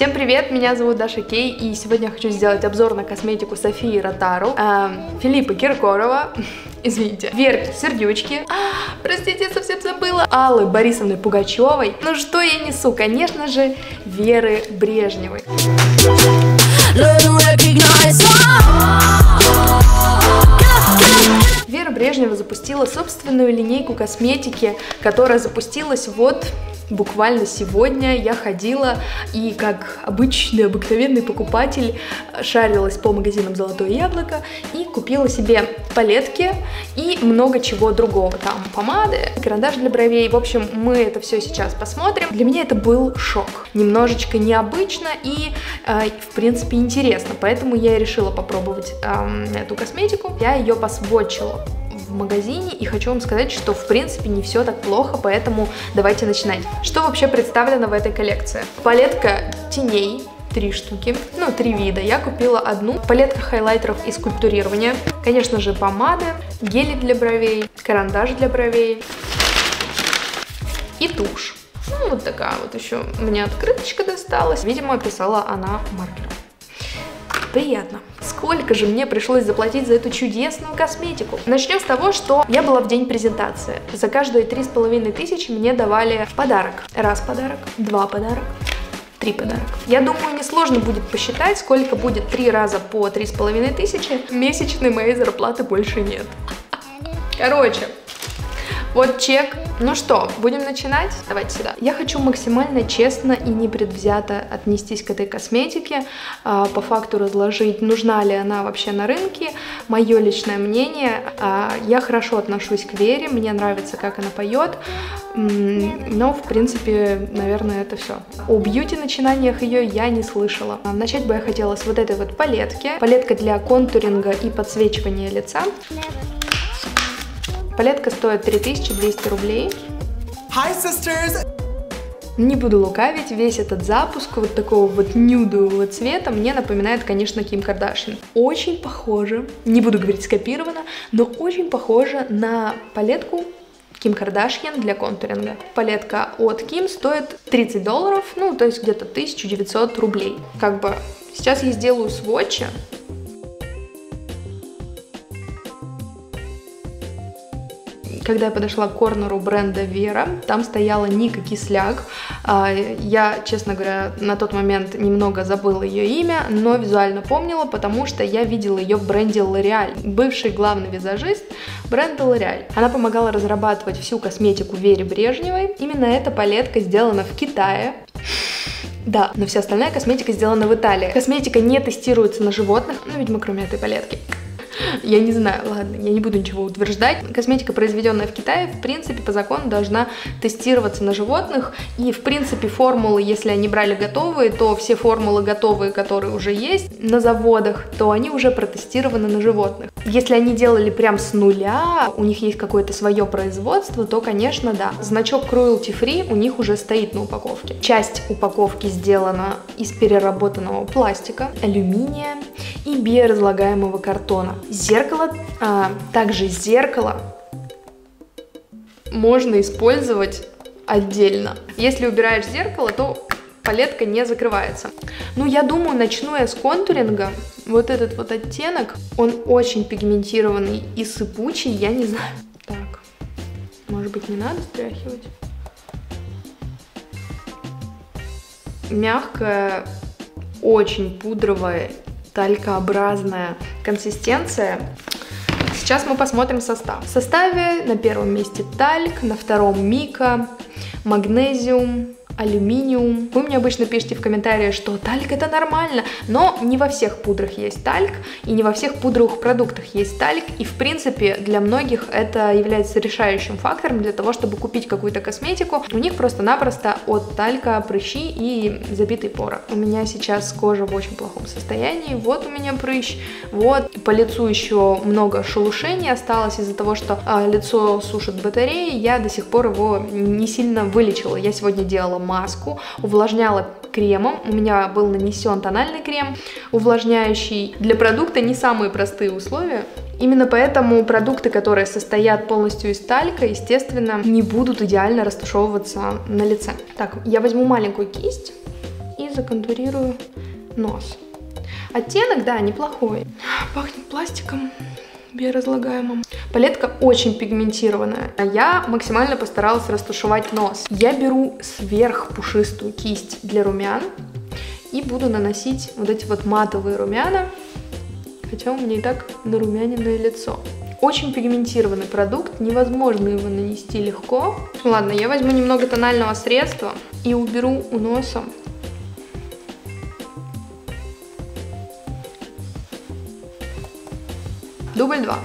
Всем привет, меня зовут Даша Кей, и сегодня я хочу сделать обзор на косметику Софии Ротару, э, Филиппа Киркорова, извините, Верки Сердючки, а, простите, я совсем забыла, Аллы Борисовны Пугачевой. Ну что я несу? Конечно же, Веры Брежневой. Вера Брежнева запустила собственную линейку косметики, которая запустилась вот буквально сегодня я ходила и как обычный, обыкновенный покупатель шарилась по магазинам «Золотое яблоко» и купила себе палетки и много чего другого. Там помады, карандаш для бровей. В общем, мы это все сейчас посмотрим. Для меня это был шок. Немножечко необычно и, э, в принципе, интересно. Поэтому я и решила попробовать э, эту косметику. Я ее посводчила в магазине и хочу вам сказать, что в принципе не все так плохо, поэтому давайте начинать. Что вообще представлено в этой коллекции? Палетка теней, три штуки, ну, три вида. Я купила одну. Палетка хайлайтеров и скульптурирования. Конечно же, помады, гели для бровей, карандаш для бровей и тушь. Ну, вот такая вот еще мне открыточка досталась. Видимо, писала она маркером. Приятно. Сколько же мне пришлось заплатить за эту чудесную косметику? Начнем с того, что я была в день презентации. За каждые три с половиной тысячи мне давали подарок. Раз подарок, два подарок, три подарка. Я думаю, несложно будет посчитать, сколько будет три раза по три с половиной тысячи. Месячной моей зарплаты больше нет. Короче, вот чек. Ну что, будем начинать? Давайте сюда. Я хочу максимально честно и непредвзято отнестись к этой косметике, а, по факту разложить, нужна ли она вообще на рынке, мое личное мнение. А, я хорошо отношусь к Вере, мне нравится, как она поет, но, в принципе, наверное, это все. О бьюти-начинаниях ее я не слышала. Начать бы я хотела с вот этой вот палетки. Палетка для контуринга и подсвечивания лица. Палетка стоит 3200 рублей. Hi, sisters! Не буду лукавить, весь этот запуск вот такого вот нюдового цвета мне напоминает, конечно, Ким Кардашьян. Очень похоже, не буду говорить скопировано, но очень похоже на палетку Ким Кардашьян для контуринга. Палетка от Ким стоит 30 долларов, ну, то есть где-то 1900 рублей. Как бы сейчас я сделаю сводчи, когда я подошла к корнеру бренда Вера, там стояла Ника Кисляк. А, я, честно говоря, на тот момент немного забыла ее имя, но визуально помнила, потому что я видела ее в бренде L'Oreal. Бывший главный визажист бренда L'Oreal. Она помогала разрабатывать всю косметику Вере Брежневой. Именно эта палетка сделана в Китае. Да, но вся остальная косметика сделана в Италии. Косметика не тестируется на животных, ну, видимо, кроме этой палетки. Я не знаю, ладно, я не буду ничего утверждать. Косметика, произведенная в Китае, в принципе, по закону должна тестироваться на животных. И, в принципе, формулы, если они брали готовые, то все формулы готовые, которые уже есть на заводах, то они уже протестированы на животных. Если они делали прям с нуля, у них есть какое-то свое производство, то, конечно, да. Значок cruelty free у них уже стоит на упаковке. Часть упаковки сделана из переработанного пластика, алюминия и биоразлагаемого картона. Зеркало, а, также зеркало можно использовать отдельно. Если убираешь зеркало, то палетка не закрывается. Ну, я думаю, начну я с контуринга. Вот этот вот оттенок, он очень пигментированный и сыпучий, я не знаю. Так, может быть, не надо стряхивать? Мягкая, очень пудровая талькообразная консистенция. Сейчас мы посмотрим состав. В составе на первом месте тальк, на втором мика, магнезиум, алюминиум. Вы мне обычно пишете в комментариях, что тальк это нормально, но не во всех пудрах есть тальк, и не во всех пудровых продуктах есть тальк, и в принципе для многих это является решающим фактором для того, чтобы купить какую-то косметику. У них просто-напросто от талька прыщи и забитые поры. У меня сейчас кожа в очень плохом состоянии, вот у меня прыщ, вот по лицу еще много шелушений осталось из-за того, что а, лицо сушит батареи, я до сих пор его не сильно вылечила. Я сегодня делала маску, увлажняла кремом. У меня был нанесен тональный крем увлажняющий. Для продукта не самые простые условия. Именно поэтому продукты, которые состоят полностью из талька, естественно, не будут идеально растушевываться на лице. Так, я возьму маленькую кисть и законтурирую нос. Оттенок, да, неплохой. Пахнет пластиком биоразлагаемым. Палетка очень пигментированная. а Я максимально постаралась растушевать нос. Я беру сверхпушистую кисть для румян и буду наносить вот эти вот матовые румяна, хотя у меня и так нарумяненное лицо. Очень пигментированный продукт, невозможно его нанести легко. Ладно, я возьму немного тонального средства и уберу у носа Дубль 2.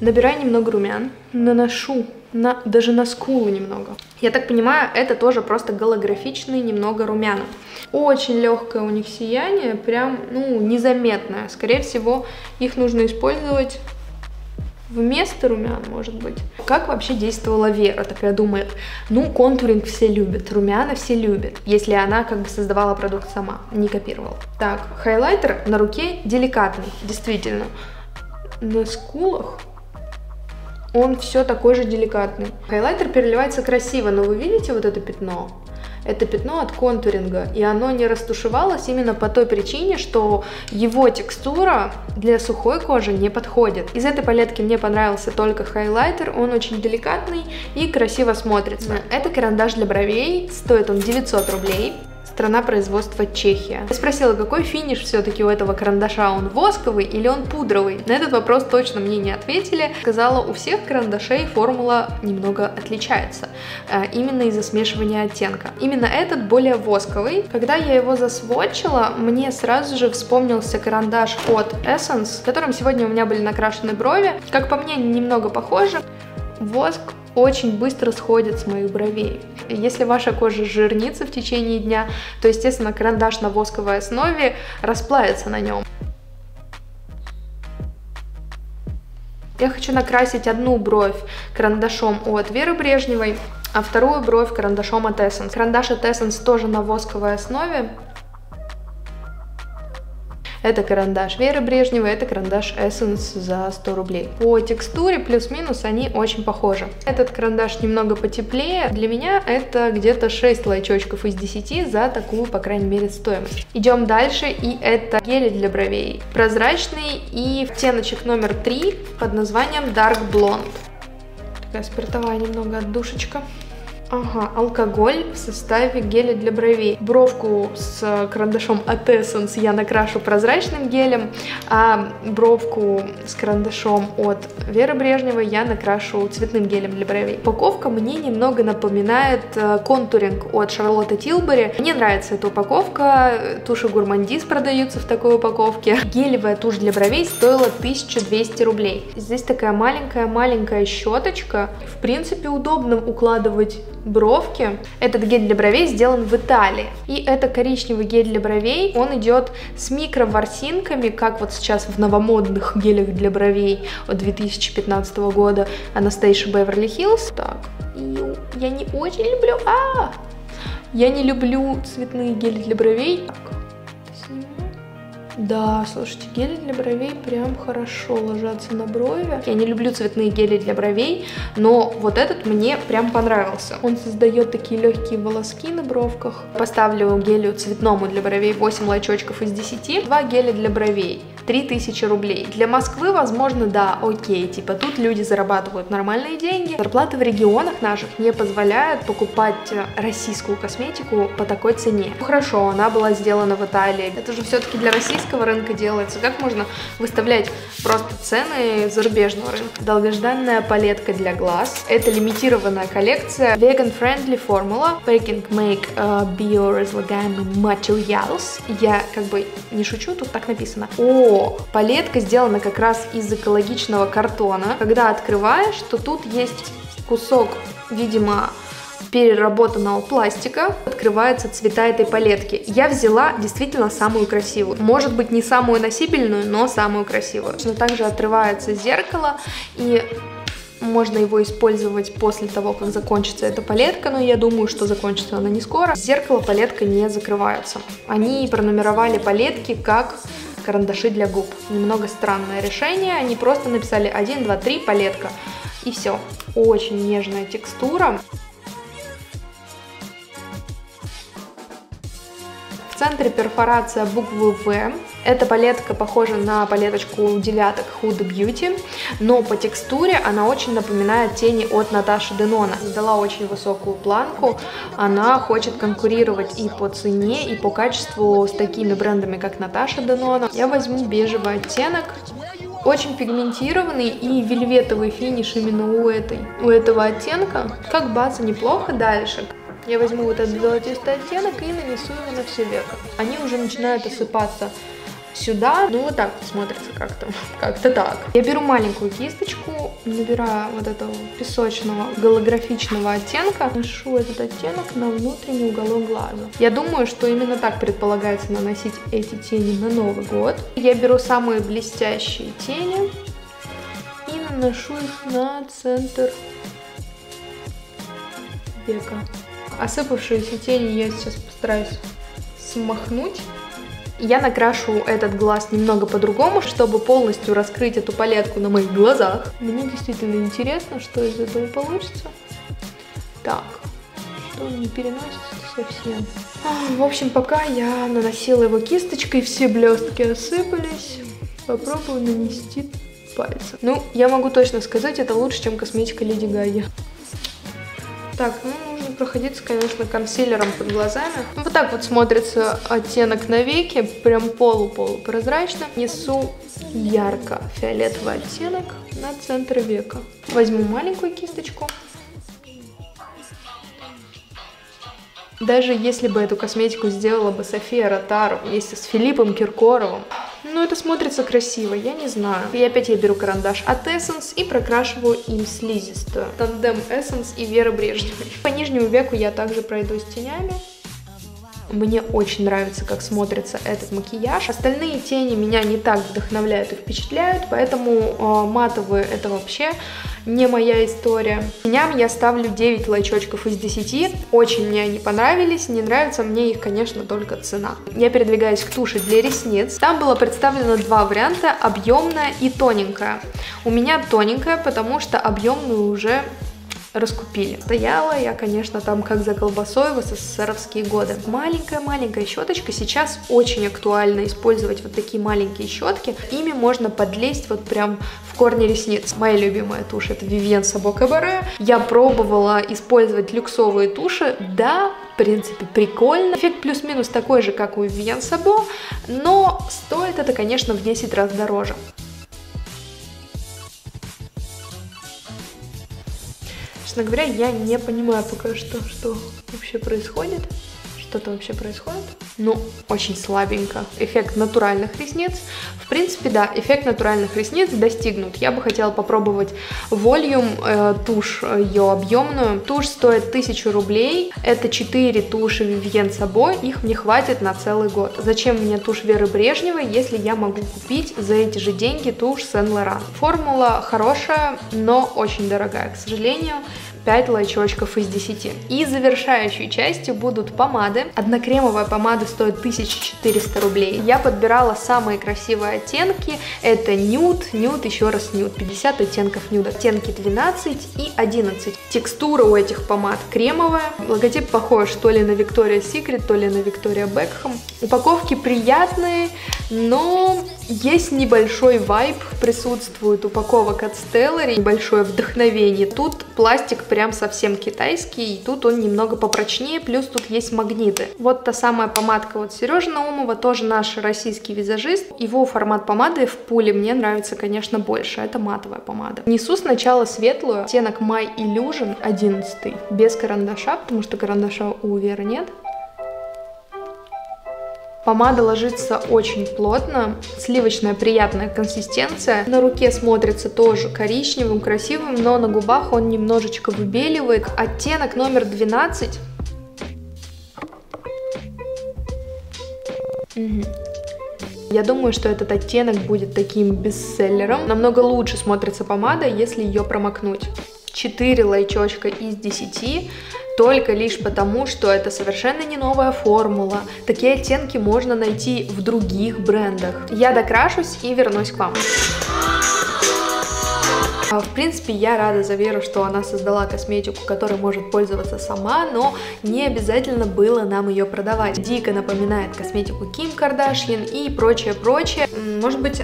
Набираю немного румян, наношу на, даже на скулу немного. Я так понимаю, это тоже просто голографичные немного румяна. Очень легкое у них сияние, прям, ну, незаметное. Скорее всего, их нужно использовать вместо румян, может быть. Как вообще действовала Вера? Такая думает, ну, контуринг все любят, румяна все любят, если она как бы создавала продукт сама, не копировала. Так, хайлайтер на руке деликатный, действительно на скулах он все такой же деликатный. Хайлайтер переливается красиво, но вы видите вот это пятно? Это пятно от контуринга, и оно не растушевалось именно по той причине, что его текстура для сухой кожи не подходит. Из этой палетки мне понравился только хайлайтер, он очень деликатный и красиво смотрится. Это карандаш для бровей, стоит он 900 рублей страна производства Чехия. Я спросила, какой финиш все-таки у этого карандаша, он восковый или он пудровый? На этот вопрос точно мне не ответили. Сказала, у всех карандашей формула немного отличается, э, именно из-за смешивания оттенка. Именно этот более восковый. Когда я его засводчила, мне сразу же вспомнился карандаш от Essence, которым сегодня у меня были накрашены брови. Как по мне, немного похожи. Воск очень быстро сходит с моих бровей. Если ваша кожа жирнится в течение дня, то, естественно, карандаш на восковой основе расплавится на нем. Я хочу накрасить одну бровь карандашом от Веры Брежневой, а вторую бровь карандашом от Essence. Карандаш от Essence тоже на восковой основе. Это карандаш Веры Брежневой, это карандаш Essence за 100 рублей. По текстуре плюс-минус они очень похожи. Этот карандаш немного потеплее. Для меня это где-то 6 лайчочков из 10 за такую, по крайней мере, стоимость. Идем дальше, и это гели для бровей. Прозрачный и оттеночек номер 3 под названием Dark Blonde. Такая спиртовая немного отдушечка. Ага, алкоголь в составе геля для бровей. Бровку с карандашом от Essence я накрашу прозрачным гелем, а бровку с карандашом от Веры Брежневой я накрашу цветным гелем для бровей. Упаковка мне немного напоминает э, контуринг от Шарлотты Тилбери. Мне нравится эта упаковка, туши Гурмандис продаются в такой упаковке. Гелевая тушь для бровей стоила 1200 рублей. Здесь такая маленькая-маленькая щеточка. В принципе, удобно укладывать бровки. Этот гель для бровей сделан в Италии. И это коричневый гель для бровей. Он идет с микроворсинками, как вот сейчас в новомодных гелях для бровей от 2015 года Anastasia Beverly Hills. Так, я не очень люблю... А! Я не люблю цветные гели для бровей. Так, да, слушайте, гели для бровей прям хорошо ложатся на брови. Я не люблю цветные гели для бровей, но вот этот мне прям понравился. Он создает такие легкие волоски на бровках. Поставлю гелю цветному для бровей 8 лачочков из 10. Два геля для бровей. 3000 рублей. Для Москвы, возможно, да, окей, типа тут люди зарабатывают нормальные деньги. Зарплаты в регионах наших не позволяют покупать э, российскую косметику по такой цене. Ну, хорошо, она была сделана в Италии. Это же все-таки для российского рынка делается. Как можно выставлять просто цены зарубежного рынка? Долгожданная палетка для глаз. Это лимитированная коллекция vegan-friendly формула Baking Make uh, Materials. Я как бы не шучу, тут так написано. О, палетка сделана как раз из экологичного картона. Когда открываешь, то тут есть кусок, видимо, переработанного пластика открываются цвета этой палетки. Я взяла действительно самую красивую. Может быть не самую носибельную, но самую красивую. Точно также отрывается зеркало и можно его использовать после того, как закончится эта палетка, но я думаю, что закончится она не скоро. Зеркало палетка не закрываются. Они пронумеровали палетки как карандаши для губ. Немного странное решение, они просто написали 1, 2, 3, палетка, и все. Очень нежная текстура. Центре перфорация буквы В. Эта палетка похожа на палеточку девяток Huda Beauty, но по текстуре она очень напоминает тени от Наташи Денона. Сдала очень высокую планку, она хочет конкурировать и по цене, и по качеству с такими брендами, как Наташа Денона. Я возьму бежевый оттенок, очень пигментированный и вельветовый финиш именно у, этой, у этого оттенка. Как база неплохо. Дальше я возьму вот этот золотистый оттенок и нанесу его на все века. Они уже начинают осыпаться сюда, ну вот так смотрится как-то, как-то так. Я беру маленькую кисточку, набираю вот этого песочного голографичного оттенка, наношу этот оттенок на внутренний уголок глаза. Я думаю, что именно так предполагается наносить эти тени на Новый год. Я беру самые блестящие тени и наношу их на центр века. Осыпавшиеся тени я сейчас постараюсь смахнуть. Я накрашу этот глаз немного по-другому, чтобы полностью раскрыть эту палетку на моих глазах. Мне действительно интересно, что из этого получится. Так, что не переносится совсем. А, в общем, пока я наносила его кисточкой, все блестки осыпались. Попробую нанести пальцем. Ну, я могу точно сказать, это лучше, чем косметика Леди Гаги. Так, ну проходиться, конечно, консилером под глазами. Вот так вот смотрится оттенок на веке, прям полу-полупрозрачно. Несу ярко-фиолетовый оттенок на центр века. Возьму маленькую кисточку. Даже если бы эту косметику сделала бы София Ротару вместе с Филиппом Киркоровым, ну это смотрится красиво, я не знаю. И опять я беру карандаш от Essence и прокрашиваю им слизистую. Тандем Essence и Вера Брежневой. По нижнему веку я также пройдусь тенями. Мне очень нравится, как смотрится этот макияж. Остальные тени меня не так вдохновляют и впечатляют, поэтому э, матовые это вообще не моя история. Теням я ставлю 9 лайчочков из 10. Очень мне они понравились. Не нравится мне их, конечно, только цена. Я передвигаюсь к туше для ресниц. Там было представлено два варианта, объемная и тоненькая. У меня тоненькая, потому что объемную уже раскупили. Стояла я, конечно, там как за колбасой в СССРовские годы. Маленькая-маленькая щеточка. Сейчас очень актуально использовать вот такие маленькие щетки. Ими можно подлезть вот прям в корни ресниц. Моя любимая тушь это Vivienne Sabo Cabaret. Я пробовала использовать люксовые туши. Да, в принципе, прикольно. Эффект плюс-минус такой же, как у Vivienne Sabo, но стоит это, конечно, в 10 раз дороже. Честно говоря, я не понимаю пока что, что вообще происходит что-то вообще происходит. Ну, очень слабенько. Эффект натуральных ресниц. В принципе, да, эффект натуральных ресниц достигнут. Я бы хотела попробовать Volume э, тушь, ее объемную. Тушь стоит 1000 рублей. Это 4 туши Vivienne Sabo. Их мне хватит на целый год. Зачем мне тушь Веры Брежневой, если я могу купить за эти же деньги тушь Saint-Laurent? Формула хорошая, но очень дорогая, к сожалению. 5 лайчочков из 10. И завершающей частью будут помады. Одна кремовая помада стоит 1400 рублей. Я подбирала самые красивые оттенки. Это нюд, нюд, еще раз нюд. 50 оттенков нюда. Оттенки 12 и 11. Текстура у этих помад кремовая. Логотип похож то ли на Victoria's Secret, то ли на Victoria Beckham. Упаковки приятные, но есть небольшой вайб, присутствует упаковок от Stellary, небольшое вдохновение. Тут пластик прям совсем китайский, и тут он немного попрочнее, плюс тут есть магниты. Вот та самая помадка от Сережи Наумова, тоже наш российский визажист. Его формат помады в пуле мне нравится, конечно, больше, это матовая помада. Несу сначала светлую, оттенок My Illusion 11, без карандаша, потому что карандаша у Веры нет. Помада ложится очень плотно, сливочная приятная консистенция. На руке смотрится тоже коричневым, красивым, но на губах он немножечко выбеливает. Оттенок номер 12. Угу. Я думаю, что этот оттенок будет таким бестселлером. Намного лучше смотрится помада, если ее промокнуть. 4 лайчочка из 10 только лишь потому, что это совершенно не новая формула. Такие оттенки можно найти в других брендах. Я докрашусь и вернусь к вам. А, в принципе, я рада за Веру, что она создала косметику, которой может пользоваться сама, но не обязательно было нам ее продавать. Дико напоминает косметику Ким Кардашьян и прочее-прочее. Может быть,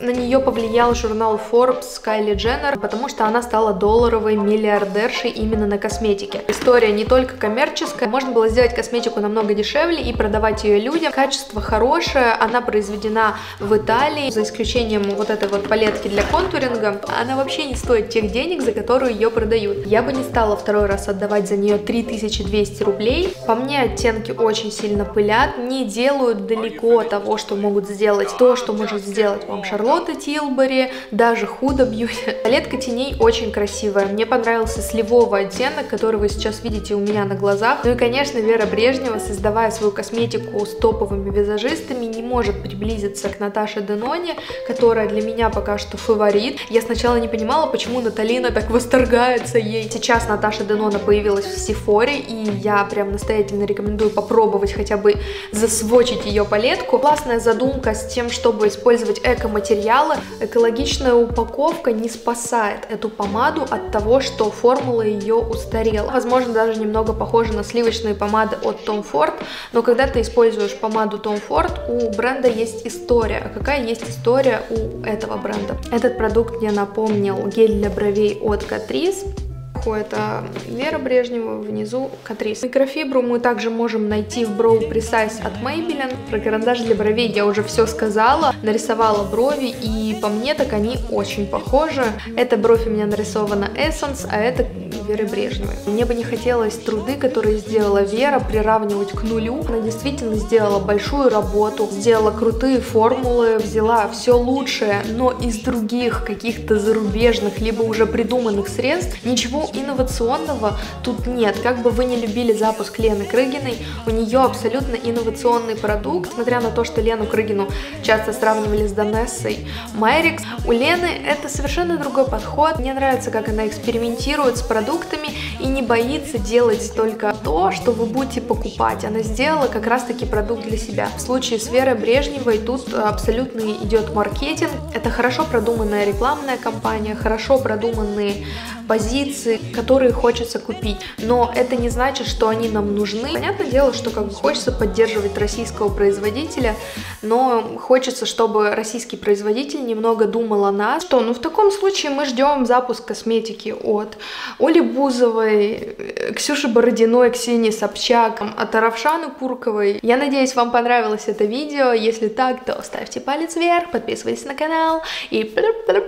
на нее повлиял журнал Forbes Кайли Дженнер, потому что она стала долларовой миллиардершей именно на косметике. История не только коммерческая, можно было сделать косметику намного дешевле и продавать ее людям. Качество хорошее, она произведена в Италии, за исключением вот этой вот палетки для контуринга. Она вообще не стоит тех денег, за которую ее продают. Я бы не стала второй раз отдавать за нее 3200 рублей. По мне оттенки очень сильно пылят, не делают далеко того, что могут сделать то, что может сделать вам Шарлотта Шарлотта Тилбери, даже Худо Бьюти. Палетка теней очень красивая. Мне понравился сливовый оттенок, который вы сейчас видите у меня на глазах. Ну и, конечно, Вера Брежнева, создавая свою косметику с топовыми визажистами, не может приблизиться к Наташе Деноне, которая для меня пока что фаворит. Я сначала не понимала, почему Наталина так восторгается ей. Сейчас Наташа Денона появилась в Сифоре, и я прям настоятельно рекомендую попробовать хотя бы засвочить ее палетку. Классная задумка с тем, чтобы использовать эко-материалы материала, экологичная упаковка не спасает эту помаду от того, что формула ее устарела. Возможно, даже немного похожа на сливочные помады от Tom Ford, но когда ты используешь помаду Tom Ford, у бренда есть история. А какая есть история у этого бренда? Этот продукт мне напомнил гель для бровей от Catrice это Вера Брежнева, внизу Катрис. Микрофибру мы также можем найти в Brow Precise от Maybelline. Про карандаш для бровей я уже все сказала, нарисовала брови, и по мне так они очень похожи. Эта бровь у меня нарисована Essence, а это Веры Брежневой. Мне бы не хотелось труды, которые сделала Вера, приравнивать к нулю. Она действительно сделала большую работу, сделала крутые формулы, взяла все лучшее, но из других каких-то зарубежных, либо уже придуманных средств. Ничего инновационного тут нет. Как бы вы не любили запуск Лены Крыгиной, у нее абсолютно инновационный продукт, несмотря на то, что Лену Крыгину часто сравнивали с Донессой Майрикс. У Лены это совершенно другой подход. Мне нравится, как она экспериментирует с продуктами и не боится делать только то, что вы будете покупать. Она сделала как раз-таки продукт для себя. В случае с Верой Брежневой тут абсолютно идет маркетинг. Это хорошо продуманная рекламная кампания, хорошо продуманные позиции, которые хочется купить. Но это не значит, что они нам нужны. Понятное дело, что как бы хочется поддерживать российского производителя, но хочется, чтобы российский производитель немного думал о нас. Что, ну в таком случае мы ждем запуск косметики от Оли Бузовой, Ксюши Бородиной, Ксении Собчак, от Аравшаны Курковой. Я надеюсь, вам понравилось это видео. Если так, то ставьте палец вверх, подписывайтесь на канал и...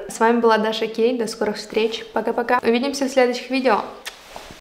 С вами была Даша Кей. До скорых встреч. Пока-пока. Увидимся в следующих видео.